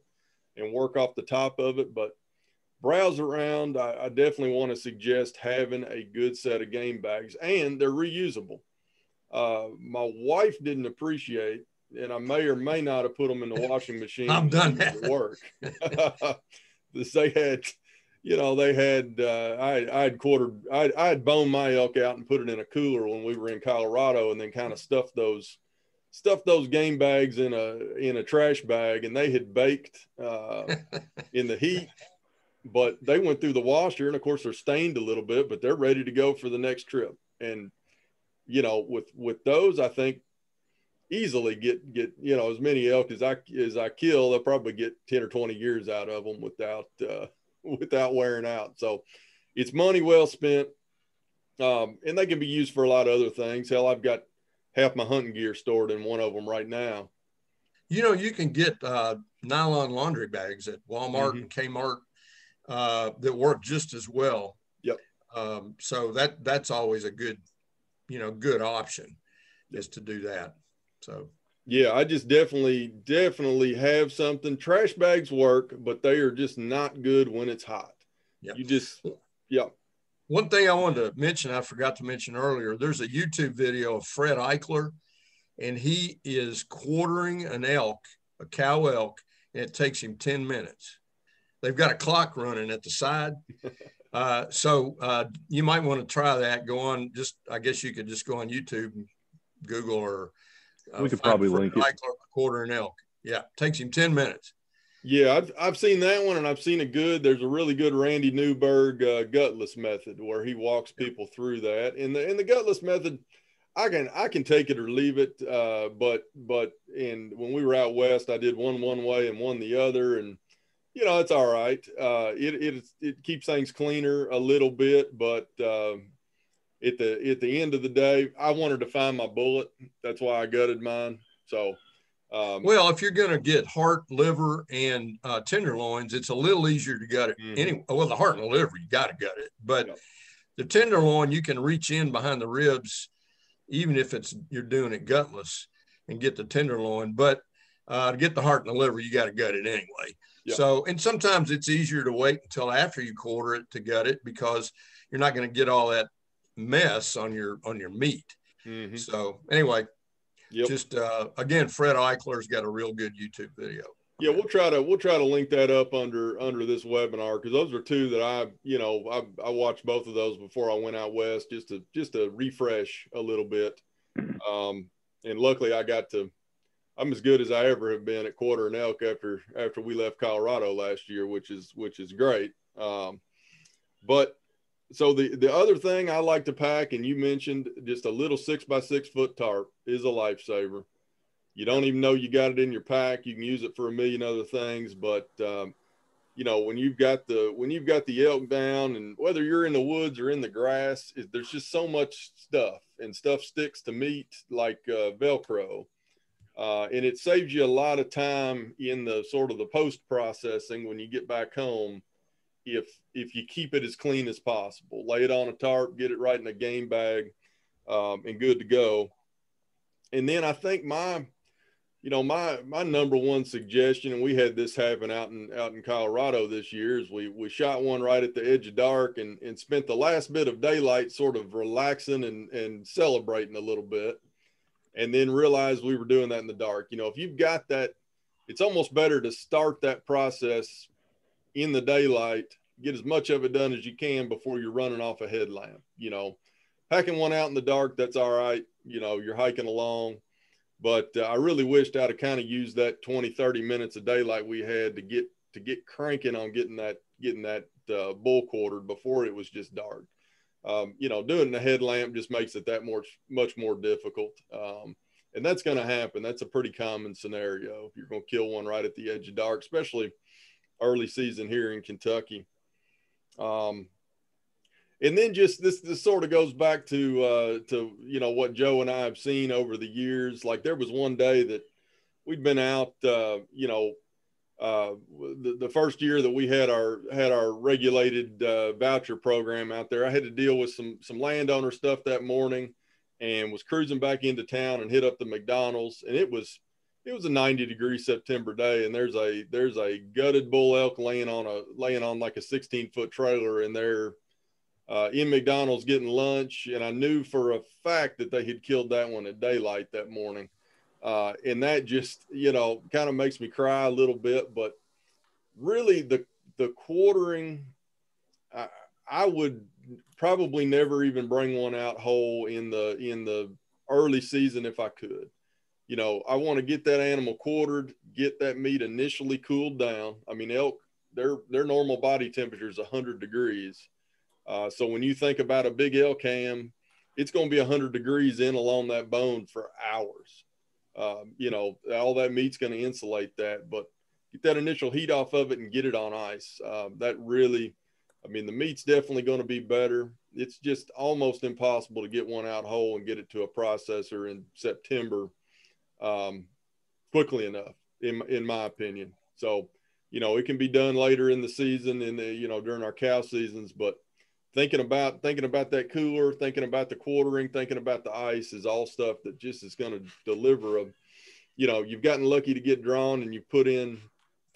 Speaker 1: and work off the top of it. But browse around. I, I definitely want to suggest having a good set of game bags, and they're reusable. Uh, my wife didn't appreciate, and I may or may not have put them in the *laughs* washing machine.
Speaker 2: I've done that.
Speaker 1: Work. *laughs* they had you know, they had uh, I I had quartered I I had boned my elk out and put it in a cooler when we were in Colorado, and then kind of stuffed those stuffed those game bags in a in a trash bag, and they had baked uh, *laughs* in the heat. But they went through the washer, and of course they're stained a little bit, but they're ready to go for the next trip. And you know, with with those, I think easily get get you know as many elk as I as I kill, they'll probably get ten or twenty years out of them without. Uh, *laughs* without wearing out. So it's money well spent. Um, and they can be used for a lot of other things. Hell, I've got half my hunting gear stored in one of them right now.
Speaker 2: You know, you can get uh, nylon laundry bags at Walmart mm-hmm. and Kmart uh, that work just as well.
Speaker 1: Yep.
Speaker 2: Um, so that that's always a good, you know, good option is to do that. So
Speaker 1: yeah, I just definitely, definitely have something. Trash bags work, but they are just not good when it's hot. Yeah. You just, yeah.
Speaker 2: One thing I wanted to mention, I forgot to mention earlier, there's a YouTube video of Fred Eichler, and he is quartering an elk, a cow elk, and it takes him 10 minutes. They've got a clock running at the side. *laughs* Uh, so uh, you might want to try that. Go on, just I guess you could just go on YouTube, and Google or
Speaker 3: we could probably link it.
Speaker 2: Quarter an elk. Yeah, takes him ten minutes.
Speaker 1: Yeah, I've, I've seen that one and I've seen a good. There's a really good Randy Newberg uh, gutless method where he walks people through that. And the in the gutless method, I can I can take it or leave it. Uh, but but and when we were out west, I did one one way and one the other, and you know it's all right. Uh, it it it keeps things cleaner a little bit, but uh, at the at the end of the day, I wanted to find my bullet. That's why I gutted mine. So,
Speaker 2: um, well, if you're going to get heart, liver, and uh, tenderloins, it's a little easier to gut it. Mm-hmm. Anyway, well, the heart and the liver, you got to gut it, but yep. the tenderloin, you can reach in behind the ribs, even if it's you're doing it gutless, and get the tenderloin. But uh, to get the heart and the liver, you got to gut it anyway. Yep. So, and sometimes it's easier to wait until after you quarter it to gut it because you're not going to get all that mess on your on your meat. Mm-hmm. So anyway, yep. just uh, again, Fred Eichler's got a real good YouTube video.
Speaker 1: Yeah, we'll try to we'll try to link that up under under this webinar because those are two that I you know I I watched both of those before I went out west just to just to refresh a little bit. Um, and luckily I got to I'm as good as I ever have been at quarter and elk after after we left Colorado last year, which is which is great. Um, but so the the other thing I like to pack, and you mentioned just a little six by six foot tarp is a lifesaver. You don't even know you got it in your pack. You can use it for a million other things, but um, you know when you've got the when you've got the elk down, and whether you're in the woods or in the grass, it, there's just so much stuff, and stuff sticks to meat like uh, Velcro. Uh, and it saves you a lot of time in the sort of the post processing when you get back home if if you keep it as clean as possible. Lay it on a tarp, get it right in a game bag, um, and good to go. And then I think my, you know, my my number one suggestion, and we had this happen out in out in Colorado this year, is we we shot one right at the edge of dark and and spent the last bit of daylight sort of relaxing and and celebrating a little bit, and then realized we were doing that in the dark. You know, if you've got that, it's almost better to start that process in the daylight, get as much of it done as you can before you're running off a headlamp. You know, packing one out in the dark, that's all right. You know, you're hiking along. But uh, I really wished I'd have kind of used that 20, 30 minutes of daylight we had to get to get cranking on getting that getting that uh, bull quartered before it was just dark. Um, you know, doing the headlamp just makes it that much much more difficult. Um, and that's going to happen. That's a pretty common scenario. You're going to kill one right at the edge of dark, especially early season here in Kentucky. Um, and then just this this sort of goes back to uh, to you know what Joe and I have seen over the years. Like there was one day that we'd been out, uh, you know, uh, the, the first year that we had our had our regulated uh, voucher program out there. I had to deal with some some landowner stuff that morning, and was cruising back into town and hit up the McDonald's, and it was it was a 90 degree September day, and there's a there's a gutted bull elk laying on a laying on like a 16 foot trailer, and they're uh, in McDonald's getting lunch, and I knew for a fact that they had killed that one at daylight that morning, uh, and that just you know kind of makes me cry a little bit, but really the the quartering, I, I would probably never even bring one out whole in the in the early season if I could you know, I want to get that animal quartered, get that meat initially cooled down. I mean, elk, their their normal body temperature is 100 degrees. Uh, so when you think about a big elk ham, it's going to be 100 degrees in along that bone for hours. Um, you know, all that meat's going to insulate that, but get that initial heat off of it and get it on ice. Uh, that really, I mean, the meat's definitely going to be better. It's just almost impossible to get one out whole and get it to a processor in September um, quickly enough, in in my opinion. So, you know, it can be done later in the season, in the you know during our cow seasons, but thinking about thinking about that cooler, thinking about the quartering, thinking about the ice is all stuff that just is going to deliver a. You know, you've gotten lucky to get drawn, and you put in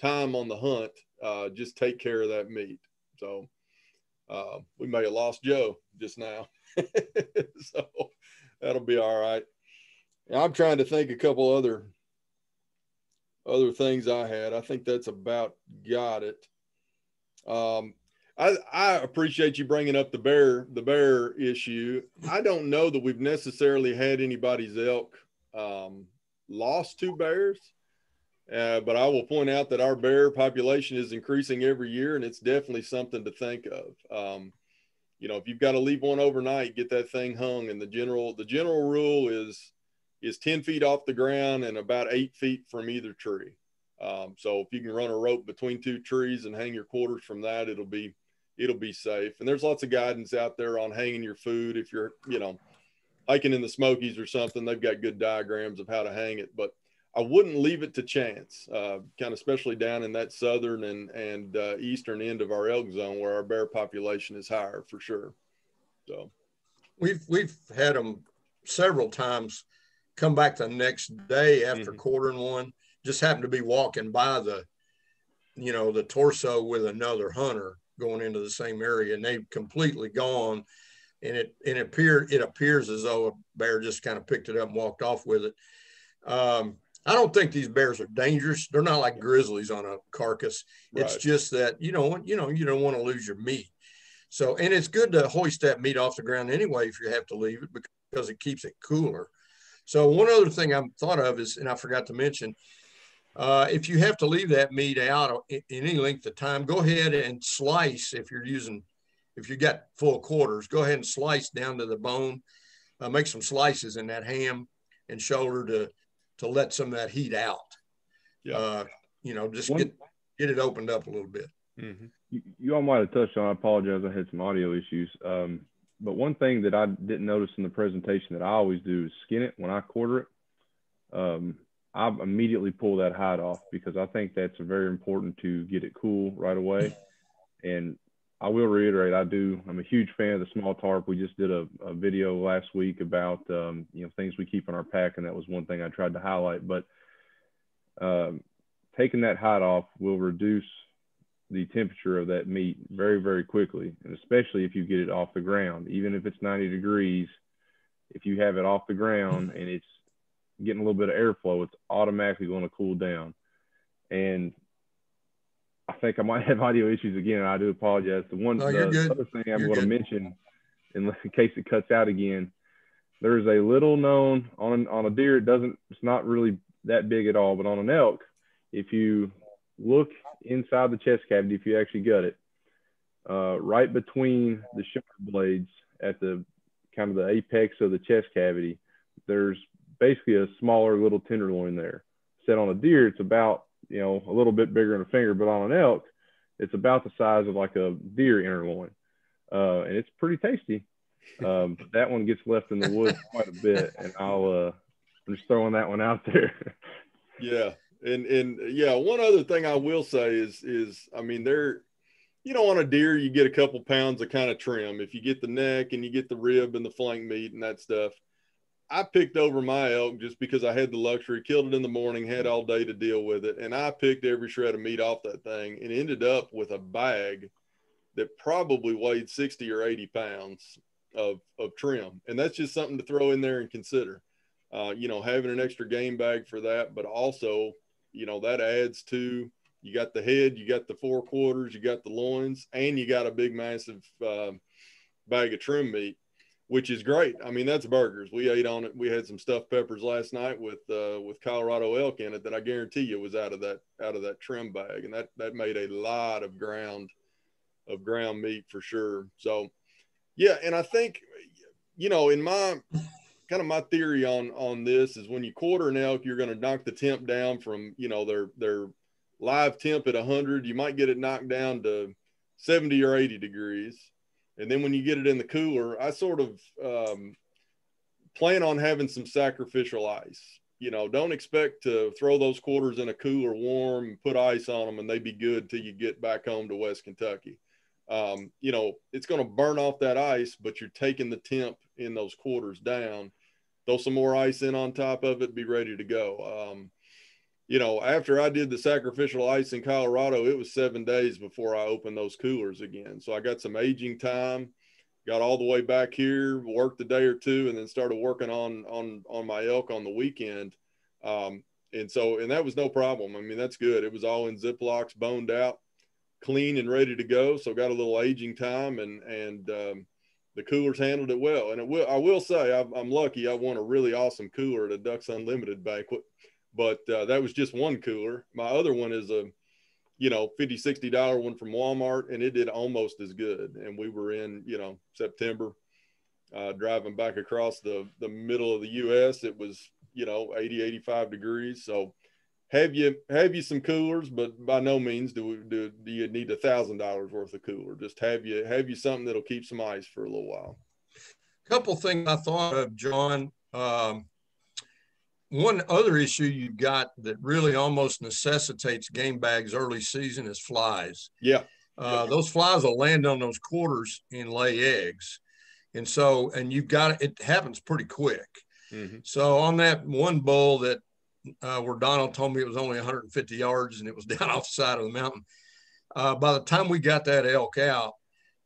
Speaker 1: time on the hunt. Uh, just take care of that meat. So uh, we may have lost Joe just now, *laughs* so that'll be all right. I'm trying to think a couple other other things I had. I think that's about got it. Um, I, I appreciate you bringing up the bear the bear issue. I don't know that we've necessarily had anybody's elk um, lost to bears, uh, but I will point out that our bear population is increasing every year, and it's definitely something to think of. Um, you know, if you've got to leave one overnight, get that thing hung. And the general the general rule is is 10 feet off the ground and about eight feet from either tree. Um, so if you can run a rope between two trees and hang your quarters from that, it'll be it'll be safe. And there's lots of guidance out there on hanging your food. If you're you know hiking in the Smokies or something, they've got good diagrams of how to hang it. But I wouldn't leave it to chance, uh, kind of especially down in that southern and and uh, eastern end of our elk zone where our bear population is higher for sure. So
Speaker 2: we've we've had them several times come back the next day after mm-hmm. quartering one. Just happened to be walking by the, you know, the torso with another hunter going into the same area, and they've completely gone. And it and it appear it appears as though a bear just kind of picked it up and walked off with it. Um, I don't think these bears are dangerous. They're not like grizzlies on a carcass. Right. It's just that you know you know you don't want to lose your meat. So and it's good to hoist that meat off the ground anyway if you have to leave it because it keeps it cooler. So one other thing I'm thought of is, and I forgot to mention, uh, if you have to leave that meat out in any length of time, go ahead and slice if you're using, if you got full quarters, go ahead and slice down to the bone, uh, make some slices in that ham and shoulder to, to let some of that heat out. Yeah. Uh, you know, just One, get, get it opened up a little bit.
Speaker 3: Mm-hmm. You, you, all might have touched on, I apologize. I had some audio issues. Um, but one thing that I didn't notice in the presentation that I always do is skin it when I quarter it. Um, I immediately pull that hide off because I think that's very important to get it cool right away. and I will reiterate, I do. I'm a huge fan of the small tarp. We just did a, a video last week about um, you know things we keep in our pack, and that was one thing I tried to highlight. But um, taking that hide off will reduce the temperature of that meat very, very quickly, and especially if you get it off the ground. Even if it's 90 degrees, if you have it off the ground *laughs* and it's getting a little bit of airflow, it's automatically going to cool down. And I think I might have *laughs* audio issues again. I do apologize. The one
Speaker 2: no,
Speaker 3: the other thing I'm going to mention, in, *laughs* in case it cuts out again, there's a little known on on a deer. It doesn't. It's not really that big at all, but on an elk, if you look inside the chest cavity, if you actually gut it, uh, right between the shoulder blades at the kind of the apex of the chest cavity, there's basically a smaller little tenderloin there. Set on a deer, it's about you know, a little bit bigger than a finger, but on an elk, it's about the size of like a deer inner loin. Uh, and it's pretty tasty. Um, but that one gets left in the woods quite a bit. And I'll, uh, I'm just throwing that one out there.
Speaker 1: yeah. And, and yeah, one other thing I will say is, is, I mean, they're, you know, on a deer, you get a couple pounds of kind of trim. If you get the neck and you get the rib and the flank meat and that stuff, I picked over my elk just because I had the luxury, killed it in the morning, had all day to deal with it. And I picked every shred of meat off that thing and ended up with a bag that probably weighed 60 or 80 pounds of, of trim. And that's just something to throw in there and consider. Uh, you know, having an extra game bag for that, but also, you know, that adds to you got the head, you got the four quarters, you got the loins, and you got a big, massive uh, bag of trim meat which is great. I mean, that's burgers. We ate on it. We had some stuffed peppers last night with uh, with Colorado elk in it that I guarantee you was out of that out of that trim bag, and that that made a lot of ground of ground meat for sure. So, yeah, and I think you know, in my kind of my theory on on this is when you quarter an elk, you're going to knock the temp down from you know their their live temp at 100. You might get it knocked down to 70 or 80 degrees and then when you get it in the cooler, I sort of um, plan on having some sacrificial ice. You know, don't expect to throw those quarters in a cooler warm, put ice on them, and they'd be good till you get back home to West Kentucky. Um, you know, it's going to burn off that ice, but you're taking the temp in those quarters down. Throw some more ice in on top of it, be ready to go. Um, you know, after I did the sacrificial ice in Colorado, it was seven days before I opened those coolers again. So I got some aging time, got all the way back here, worked a day or two, and then started working on on on my elk on the weekend. Um, and so, and that was no problem. I mean, that's good. It was all in Ziplocs, boned out, clean and ready to go. So got a little aging time, and and um, the coolers handled it well. And it will, I will say, I'm, I'm lucky. I won a really awesome cooler at a Ducks Unlimited banquet but uh, that was just one cooler. My other one is a, you know, 50, 60 dollar one from Walmart and it did almost as good. And we were in, you know, September, uh, driving back across the, the middle of the U.S. It was, you know, 80, 85 degrees. So have you, have you some coolers, but by no means do we, do, do you need a thousand dollars worth of cooler. Just have you, have you something that'll keep some ice for a little while.
Speaker 2: Couple things I thought of, John. Um, one other issue you've got that really almost necessitates game bags early season is flies.
Speaker 1: Yeah.
Speaker 2: Uh. Those flies will land on those quarters and lay eggs. And so, and you've got it happens pretty quick. Mm-hmm. So, on that one bull that uh, where Donald told me it was only 150 yards and it was *laughs* down off the side of the mountain, uh, by the time we got that elk out,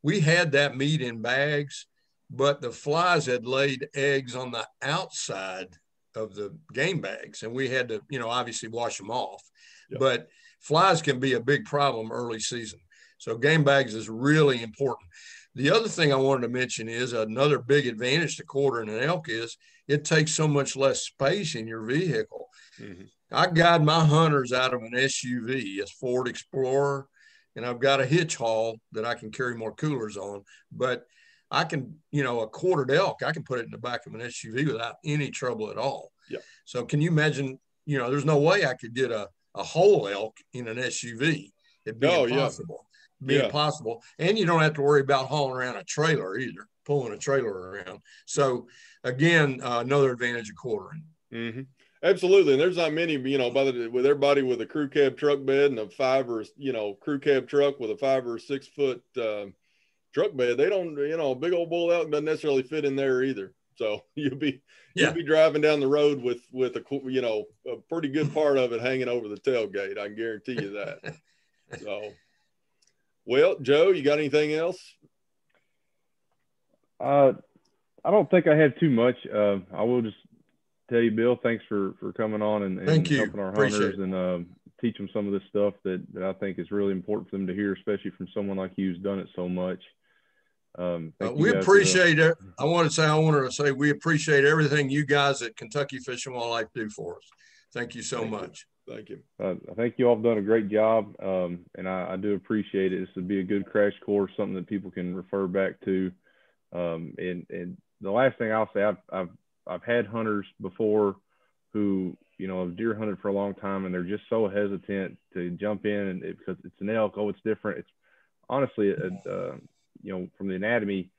Speaker 2: we had that meat in bags, but the flies had laid eggs on the outside of the game bags, and we had to, you know, obviously wash them off. Yep. But flies can be a big problem early season, so game bags is really important. The other thing I wanted to mention is another big advantage to quartering an elk is it takes so much less space in your vehicle. Mm-hmm. I guide my hunters out of an SUV, a Ford Explorer, and I've got a hitch haul that I can carry more coolers on. But I can, you know, a quartered elk, I can put it in the back of an SUV without any trouble at all.
Speaker 1: Yeah.
Speaker 2: So can you imagine, you know, there's no way I could get a, a whole elk in an SUV. It'd be no, impossible. Yeah. Be yeah. impossible. And you don't have to worry about hauling around a trailer either, pulling a trailer around. So again, uh, another advantage of quartering.
Speaker 1: Mm-hmm. Absolutely, and there's not many, you know, by the with everybody with a crew cab truck bed and a five or you know crew cab truck with a five or six foot uh, truck bed, they don't, you know, a big old bull elk doesn't necessarily fit in there either. So *laughs* you'll be yeah. you'll be driving down the road with with a you know a pretty good part of it hanging over the tailgate. I can guarantee you that. *laughs* so, well, Joe, you got anything else?
Speaker 3: Uh, I don't think I have too much. Uh, I will just tell you, Bill, thanks for for coming on and, and
Speaker 2: Thank you.
Speaker 3: helping our
Speaker 2: Appreciate
Speaker 3: hunters it. and uh, teach them some of this stuff that, that I think is really important for them to hear, especially from someone like you who's done it so much. Um,
Speaker 2: uh, we appreciate it. I want to say, I want to say, we appreciate everything you guys at Kentucky Fish and Wildlife do for us. Thank you so
Speaker 1: Thank
Speaker 2: much.
Speaker 1: You. Thank you.
Speaker 3: Uh, I think you all have done a great job, um, and I, I, do appreciate it. This would be a good crash course, something that people can refer back to. Um, and, and the last thing I'll say, I've, I've, I've had hunters before who, you know, have deer hunted for a long time and they're just so hesitant to jump in and it, because it's an elk. Oh, it's different. It's honestly, a, uh, you know, from the anatomy,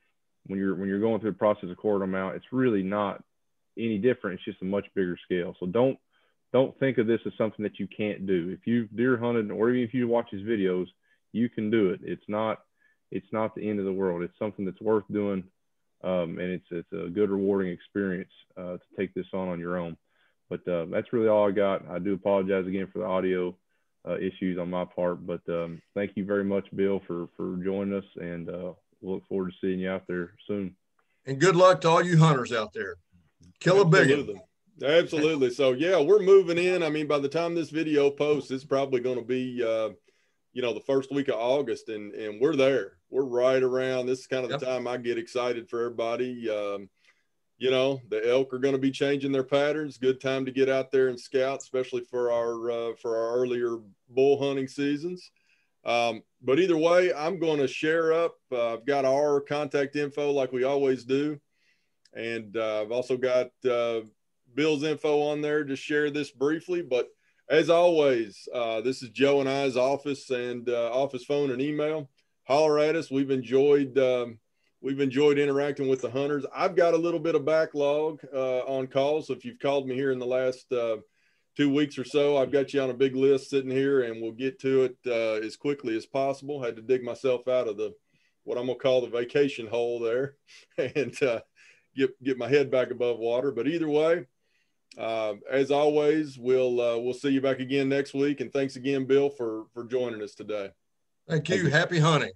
Speaker 3: when you're, when you're going through the process of quarter mount, it's really not any different. It's just a much bigger scale. So don't, don't think of this as something that you can't do. If you've deer hunted or even if you watch his videos, you can do it. It's not, it's not the end of the world. It's something that's worth doing. Um, and it's, it's a good rewarding experience uh, to take this on on your own. But uh, that's really all I got. I do apologize again for the audio uh, issues on my part, but um, thank you very much, Bill, for for joining us, and uh, we'll look forward to seeing you out there soon.
Speaker 2: And good luck to all you hunters out there. Kill a big one.
Speaker 1: Absolutely. So yeah, we're moving in. I mean, by the time this video posts, it's probably going to be, uh, you know, the first week of August, and and we're there. We're right around. This is kind of yep. the time I get excited for everybody. Um, you know the elk are going to be changing their patterns good time to get out there and scout especially for our uh, for our earlier bull hunting seasons um, but either way i'm going to share up uh, i've got our contact info like we always do and uh, i've also got uh, bill's info on there to share this briefly but as always uh, this is joe and i's office and uh, office phone and email holler at us we've enjoyed um, We've enjoyed interacting with the hunters. I've got a little bit of backlog uh, on calls. So if you've called me here in the last uh, two weeks or so, I've got you on a big list sitting here, and we'll get to it uh, as quickly as possible. Had to dig myself out of the what I'm gonna call the vacation hole there, *laughs* and uh, get get my head back above water. But either way, uh, as always, we'll uh, we'll see you back again next week. And thanks again, Bill, for for joining us today.
Speaker 2: Thank you. Thank you. Happy hunting.